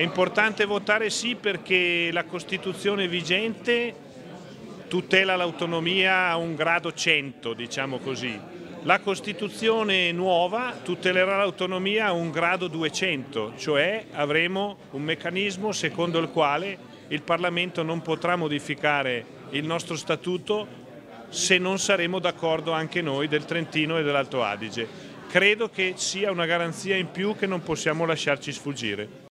È importante votare sì perché la Costituzione vigente tutela l'autonomia a un grado 100, diciamo così. La Costituzione nuova tutelerà l'autonomia a un grado 200, cioè avremo un meccanismo secondo il quale il Parlamento non potrà modificare il nostro statuto se non saremo d'accordo anche noi del Trentino e dell'Alto Adige. Credo che sia una garanzia in più che non possiamo lasciarci sfuggire.